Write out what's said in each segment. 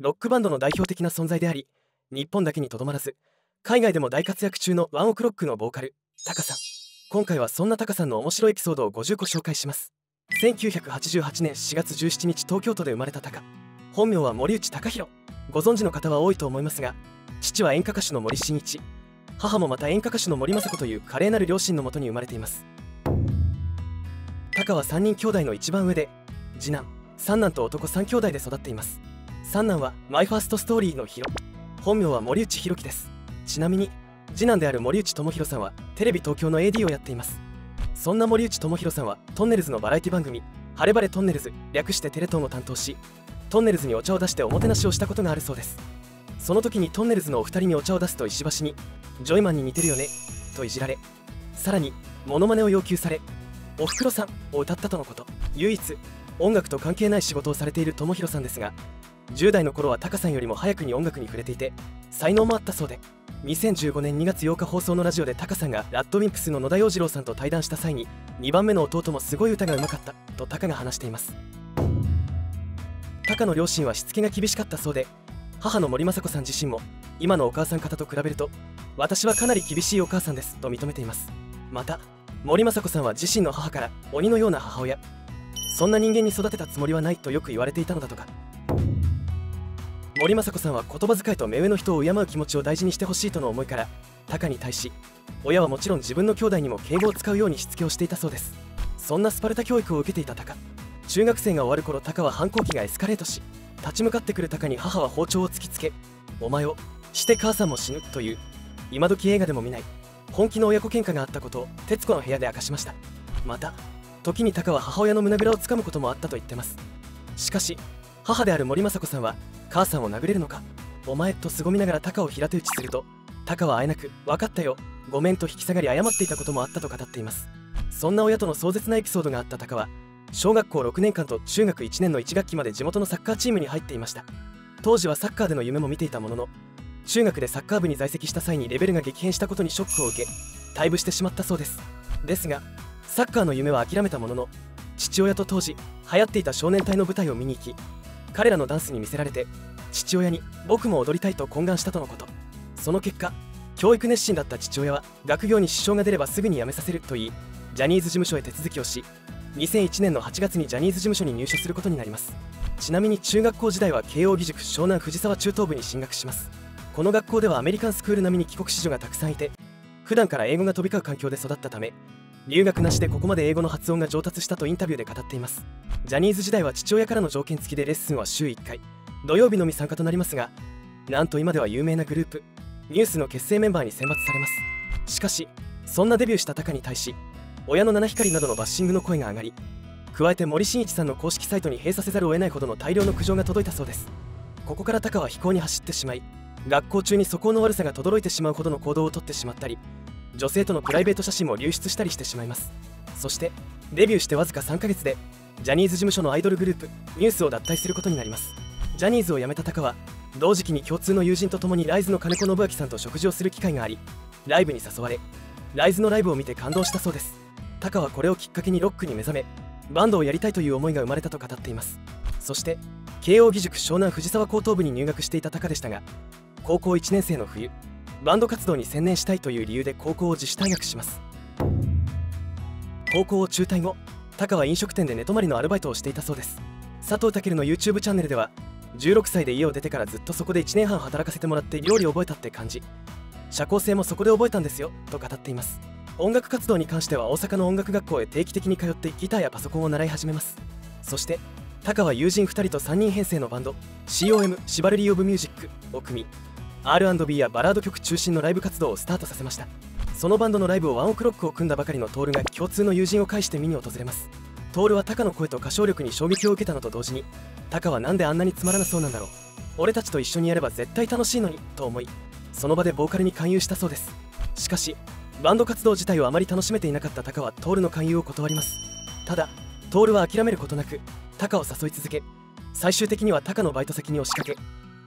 ロックバンドの代表的な存在であり日本だけにとどまらず海外でも大活躍中のワンオクロックのボーカルタカさん。今回はそんなタカさんの面白いエピソードを50個紹介します。1988年4月17日東京都で生まれたタカ。本名は森内隆弘ご存知の方は多いと思いますが父は演歌歌手の森進一。母もまた演歌歌手の森雅子という華麗なる両親のもとに生まれています。タカは3人兄弟の一番上で次男三男と男3兄弟で育っています。三男は MY FIRST STORY のヒロ本名は森内弘樹です。ちなみに次男である森内智弘さんはテレビ東京の AD をやっています。そんな森内智弘さんはとんねるずのバラエティ番組「晴れ晴れとんねるず」略してテレ東を担当しとんねるずにお茶を出しておもてなしをしたことがあるそうです。その時にとんねるずのお二人にお茶を出すと石橋に「ジョイマンに似てるよね」といじられさらにモノマネを要求され「おふくろさん」を歌ったとのこと。唯一音楽と関係ない仕事をされている智弘さんですが10代の頃はタカさんよりも早くに音楽に触れていて才能もあったそうで。2015年2月8日放送のラジオでタカさんがラッドウィンプスの野田洋次郎さんと対談した際に2番目の弟もすごい歌がうまかったとタカが話しています。タカの両親はしつけが厳しかったそうで母の森雅子さん自身も今のお母さん方と比べると私はかなり厳しいお母さんですと認めています。また森雅子さんは自身の母から鬼のような母親そんな人間に育てたつもりはないとよく言われていたのだとか。森雅子さんは言葉遣いと目上の人を敬う気持ちを大事にしてほしいとの思いからタカに対し親はもちろん自分の兄弟にも敬語を使うようにしつけをしていたそうです。そんなスパルタ教育を受けていたタカ中学生が終わる頃タカは反抗期がエスカレートし立ち向かってくるタカに母は包丁を突きつけお前をして母さんも死ぬという今時映画でも見ない本気の親子喧嘩があったことを徹子の部屋で明かしましたまた時にタカは母親の胸ぐらをつかむこともあったと言ってます。しかし母である森雅子さんは母さんを殴れるのか？お前と凄みながらタカを平手打ちするとタカはあえなく分かったよ。ごめんと引き下がり謝っていたこともあったと語っています。そんな親との壮絶なエピソードがあったタカは小学校6年間と中学1年の1学期まで地元のサッカーチームに入っていました。当時はサッカーでの夢も見ていたものの中学でサッカー部に在籍した際にレベルが激変したことにショックを受け退部してしまったそうです。ですがサッカーの夢は諦めたものの父親と当時流行っていた少年隊の舞台を見に行き彼らのダンスに魅せられて父親に僕も踊りたいと懇願したとのこと。その結果教育熱心だった父親は学業に支障が出ればすぐに辞めさせると言いジャニーズ事務所へ手続きをし2001年の8月にジャニーズ事務所に入所することになります。ちなみに中学校時代は慶応義塾湘南藤沢中等部に進学します。この学校ではアメリカンスクール並みに帰国子女がたくさんいて普段から英語が飛び交う環境で育ったため留学なしでここまで英語の発音が上達したとインタビューで語っています。ジャニーズ時代は父親からの条件付きでレッスンは週1回。土曜日のみ参加となりますがなんと今では有名なグループ。ニュースの結成メンバーに選抜されます。しかしそんなデビューしたタカに対し親の七光などのバッシングの声が上がり加えて森進一さんの公式サイトに閉鎖せざるを得ないほどの大量の苦情が届いたそうです。ここからタカは飛行に走ってしまい学校中に素行の悪さが轟いてしまうほどの行動をとってしまったり女性とのプライベート写真も流出したりしてしまいます。そしてデビューしてわずか3ヶ月でジャニーズ事務所のアイドルグループニュースを脱退することになります。ジャニーズを辞めたタカは同時期に共通の友人と共にライズの金子信明さんと食事をする機会がありライブに誘われライズのライブを見て感動したそうです。タカはこれをきっかけにロックに目覚めバンドをやりたいという思いが生まれたと語っています。そして慶応義塾湘南藤沢高等部に入学していたタカでしたが高校1年生の冬バンド活動に専念したいという理由で高校を自主退学します。高校を中退後タカは飲食店で寝泊まりのアルバイトをしていたそうです。佐藤健の YouTube チャンネルでは16歳で家を出てからずっとそこで1年半働かせてもらって料理を覚えたって感じ。社交性もそこで覚えたんですよと語っています。音楽活動に関しては大阪の音楽学校へ定期的に通ってギターやパソコンを習い始めます。そしてタカは友人2人と3人編成のバンド COM シバルリー・オブ・ミュージックを組み R&B やバラード曲中心のライブ活動をスタートさせました。そのバンドのライブをワンオクロックを組んだばかりのトールが共通の友人を介して見に訪れます。トールはタカの声と歌唱力に衝撃を受けたのと同時にタカはなんであんなにつまらなそうなんだろう。俺たちと一緒にやれば絶対楽しいのにと思いその場でボーカルに勧誘したそうです。しかしバンド活動自体をあまり楽しめていなかったタカはトールの勧誘を断ります。ただトールは諦めることなくタカを誘い続け最終的にはタカのバイト先に押しかけ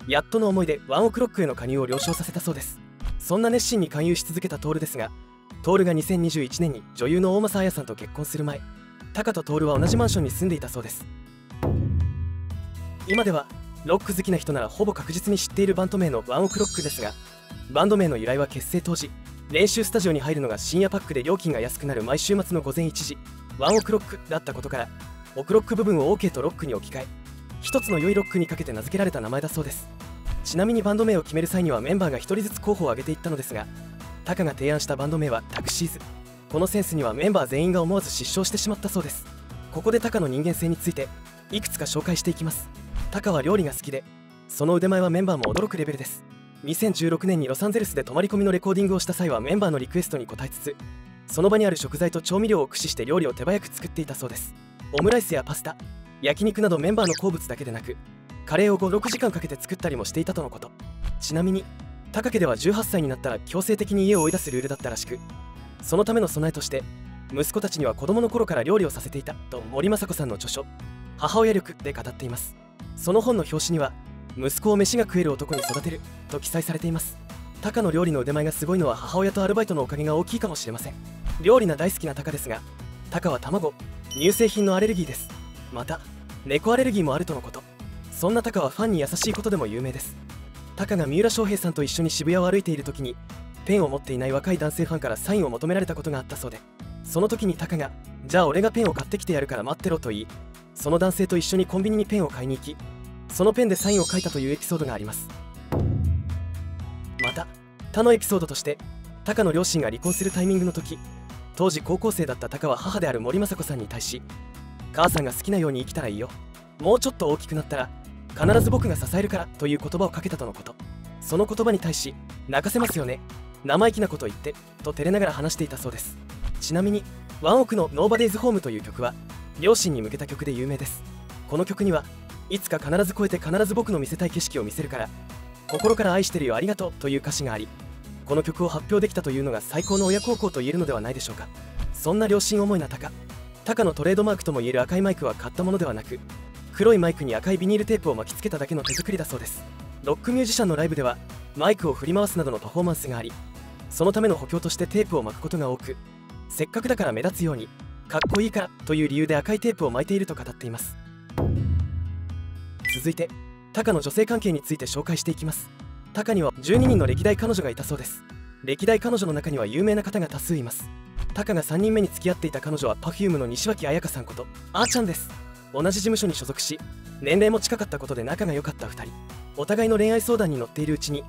やっとの思いでワンオクロックへの加入を了承させたそうです。そんな熱心に勧誘し続けたトールですがトールが2021年に女優の大政彩さんと結婚する前タカとトールは同じマンションに住んでいたそうです。今ではロック好きな人ならほぼ確実に知っているバンド名のワンオクロックですがバンド名の由来は結成当時練習スタジオに入るのが深夜パックで料金が安くなる毎週末の午前1時ワンオクロックだったことからオクロック部分を OK とロックに置き換え一つの良いロックにかけて名付けられた名前だそうです。ちなみにバンド名を決める際にはメンバーが1人ずつ候補を挙げていったのですがタカが提案したバンド名はタクシーズ。このセンスにはメンバー全員が思わず失笑してしまったそうです。ここでタカの人間性についていくつか紹介していきます。タカは料理が好きでその腕前はメンバーも驚くレベルです。2016年にロサンゼルスで泊まり込みのレコーディングをした際はメンバーのリクエストに応えつつその場にある食材と調味料を駆使して料理を手早く作っていたそうです。オムライスやパスタ焼肉などメンバーの好物だけでなくカレーを56時間かけて作ったりもしていたとのこと。ちなみに高家では18歳になったら強制的に家を追い出すルールだったらしくそのための備えとして息子たちには子供の頃から料理をさせていたと森雅子さんの著書「母親力」で語っています。その本の表紙には息子を飯が食える男に育てると記載されています。タカの料理の腕前がすごいのは母親とアルバイトのおかげが大きいかもしれません。料理が大好きなタカですがタカは卵乳製品のアレルギーです。また猫アレルギーもあるとのこと。そんなタカはファンに優しいことでも有名です。タカが三浦翔平さんと一緒に渋谷を歩いている時にペンを持っていない若い男性ファンからサインを求められたことがあったそうで。その時にタカが「じゃあ俺がペンを買ってきてやるから待ってろ」と言いその男性と一緒にコンビニにペンを買いに行きそのペンでサインを書いたというエピソードがあります。また他のエピソードとしてタカの両親が離婚するタイミングの時当時高校生だったタカは母である森雅子さんに対し母さんが好きなように生きたらいいよ。もうちょっと大きくなったら必ず僕が支えるからという言葉をかけたとのこと。その言葉に対し泣かせますよね。生意気なこと言ってと照れながら話していたそうです。ちなみにワンオクの「ノーバデイズホームという曲は両親に向けた曲で有名です。この曲にはいつか必ず超えて必ず僕の見せたい景色を見せるから心から愛してるよありがとうという歌詞がありこの曲を発表できたというのが最高の親孝行と言えるのではないでしょうか。そんな両親思いなタカタカのトレードマークともいえる赤いマイクは買ったものではなく黒いマイクに赤いビニールテープを巻きつけただけの手作りだそうです。ロックミュージシャンのライブではマイクを振り回すなどのパフォーマンスがありそのための補強としてテープを巻くことが多くせっかくだから目立つようにかっこいいからという理由で赤いテープを巻いていると語っています。続いてタカの女性関係について紹介していきます。タカには12人の歴代彼女がいたそうです。歴代彼女の中には有名な方が多数います。タカが3人目に付き合っていた彼女は Perfume の西脇彩香さんことあーちゃんです。同じ事務所に所属し年齢も近かったことで仲が良かった2人。お互いの恋愛相談に乗っているうちに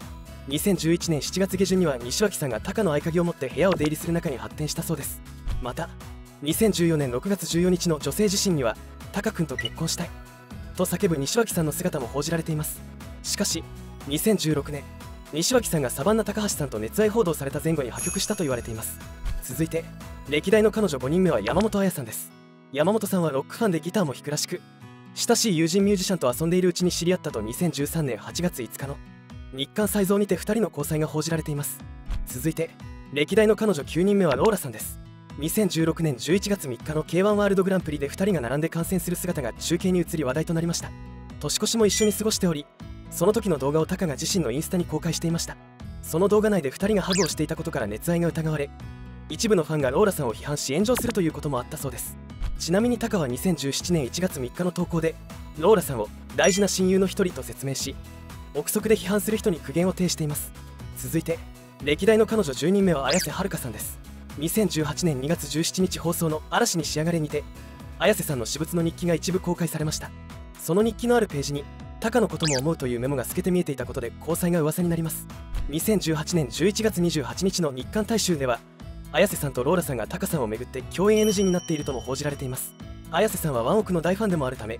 2011年7月下旬には西脇さんがタカの合鍵を持って部屋を出入りする中に発展したそうです。また2014年6月14日の女性自身にはタカ君と結婚したい。と叫ぶ西脇さんの姿も報じられています。しかし2016年西脇さんがサバンナ高橋さんと熱愛報道された前後に破局したと言われています。続いて歴代の彼女5人目は山本彩さんです。山本さんはロックファンでギターも弾くらしく親しい友人ミュージシャンと遊んでいるうちに知り合ったと2013年8月5日の日韓再造にて2人の交際が報じられています。続いて歴代の彼女9人目はローラさんです。2016年11月3日の K1 ワールドグランプリで2人が並んで観戦する姿が中継に移り話題となりました。年越しも一緒に過ごしておりその時の動画をタカが自身のインスタに公開していました。その動画内で2人がハグをしていたことから熱愛が疑われ一部のファンがローラさんを批判し炎上するということもあったそうです。ちなみにタカは2017年1月3日の投稿でローラさんを大事な親友の一人と説明し憶測で批判する人に苦言を呈しています。続いて歴代の彼女10人目は綾瀬はるかさんです。2018年2月17日放送の「嵐に仕上がれ」にて綾瀬さんの私物の日記が一部公開されました。その日記のあるページにタカのことも思うというメモが透けて見えていたことで交際が噂になります。2018年11月28日の日刊大衆では綾瀬さんとローラさんがタカさんをめぐって共演 NG になっているとも報じられています。綾瀬さんはワンオクの大ファンでもあるため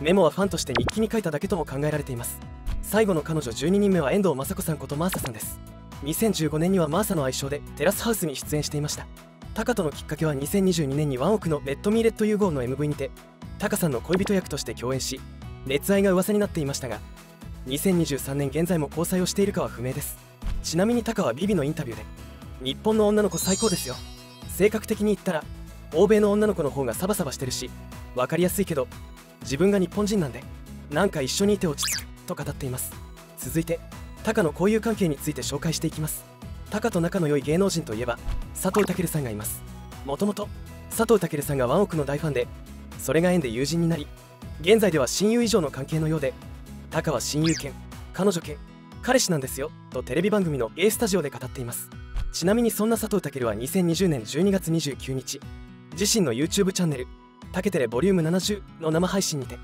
メモはファンとして日記に書いただけとも考えられています。最後の彼女12人目は遠藤雅子さんことマーサさんです。2015年にはマーサの愛称でテラスハウスに出演していました。タカとのきっかけは2022年にワンオクの「 Let Me Let You Go」の MV にてタカさんの恋人役として共演し熱愛が噂になっていましたが2023年現在も交際をしているかは不明です。ちなみにタカはビビのインタビューで日本の女の子最高ですよ。性格的に言ったら欧米の女の子の方がサバサバしてるし分かりやすいけど自分が日本人なんでなんか一緒にいて落ち着くと語っています。続いてタカの交友関係について紹介していきます。タカと仲の良い芸能人といえば佐藤健さんがいます。もともと佐藤健さんがワンオクの大ファンでそれが縁で友人になり現在では親友以上の関係のようでタカは親友兼彼女兼彼氏なんですよとテレビ番組の A スタジオで語っています。ちなみにそんな佐藤健は2020年12月29日自身の YouTube チャンネル「タケテレボリューム70の生配信にて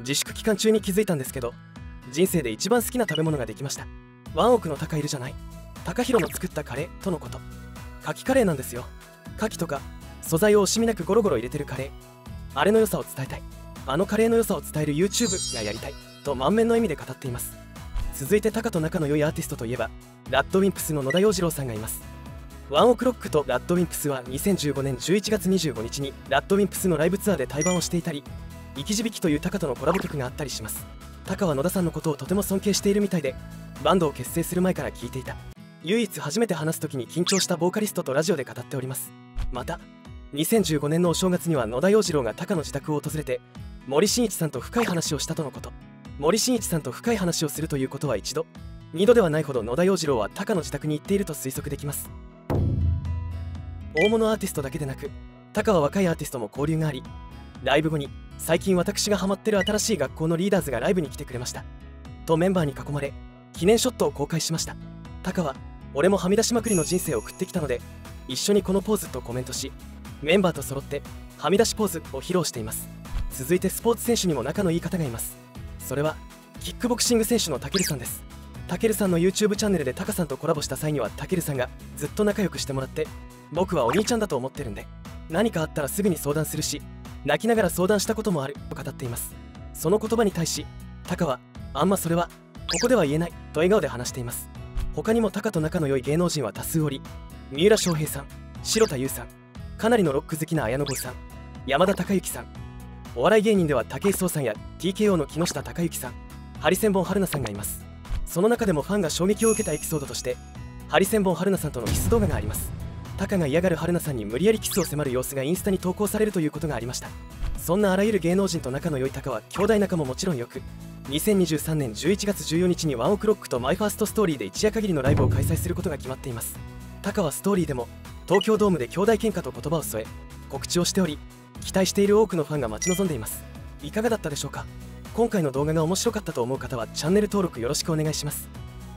自粛期間中に気づいたんですけど人生で一番好きな食べ物ができました。ワンオクの高いるじゃない。高弘の作ったカレーとのこと。牡蠣カレーなんですよ。牡蠣とか素材を惜しみなくゴロゴロ入れてるカレー。あれの良さを伝えたい。あのカレーの良さを伝える YouTube がやりたい。と満面の笑みで語っています。続いてタカと仲の良いアーティストといえばラッドウィンプスの野田洋次郎さんがいます。ワンオクロックとラッドウィンプスは2015年11月25日にラッドウィンプスのライブツアーで対バンをしていたり生き字引というタカとのコラボ曲があったりします。タカは野田さんのことをとても尊敬しているみたいでバンドを結成する前から聞いていた。唯一初めて話す時に緊張したボーカリストとラジオで語っております。また2015年のお正月には野田洋次郎がタカの自宅を訪れて森進一さんと深い話をしたとのこと。森進一さんと深い話をするということは一度二度ではないほど野田洋次郎はタカの自宅に行っていると推測できます。大物アーティストだけでなくタカは若いアーティストも交流がありライブ後に最近私がハマってる新しい学校のリーダーズがライブに来てくれました。とメンバーに囲まれ記念ショットを公開しました。タカは俺もはみ出しまくりの人生を送ってきたので一緒にこのポーズとコメントしメンバーと揃ってはみ出しポーズを披露しています。続いてスポーツ選手にも仲のいい方がいます。それはキックボクシング選手のたけるさんです。たけるさんの YouTube チャンネルでタカさんとコラボした際にはたけるさんがずっと仲良くしてもらって僕はお兄ちゃんだと思ってるんで。何かあったらすぐに相談するし泣きながら相談したこともあると語っています。その言葉に対しタカはあんまそれはここでは言えないと笑顔で話しています。他にもタカと仲の良い芸能人は多数おり三浦翔平さん白田優さんかなりのロック好きな綾野剛さん山田孝之さんお笑い芸人では武井壮さんや TKO の木下隆之さんハリセンボン春菜さんがいます。その中でもファンが衝撃を受けたエピソードとしてハリセンボン春菜さんとのキス動画があります。タカが嫌がる春菜さんに無理やりキスを迫る様子がインスタに投稿されるということがありました。そんなあらゆる芸能人と仲の良いタカは兄弟仲ももちろんよく2023年11月14日にワンオクロックとマイファーストストーリーで一夜限りのライブを開催することが決まっています。タカはストーリーでも東京ドームで兄弟喧嘩と言葉を添え告知をしており期待している多くのファンが待ち望んでいます。いかがだったでしょうか？今回の動画が面白かったと思う方はチャンネル登録よろしくお願いします。